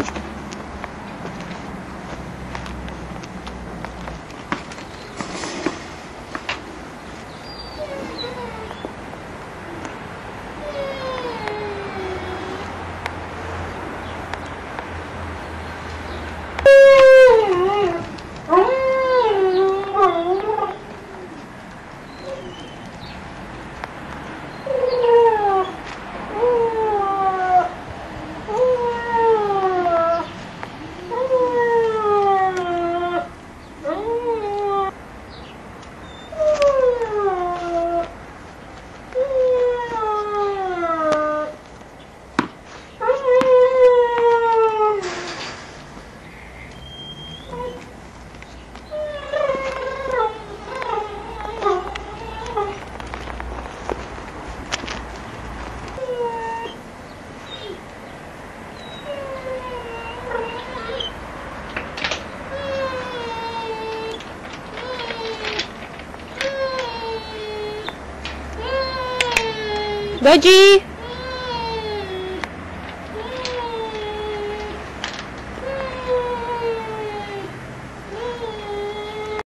Ой, Dodi!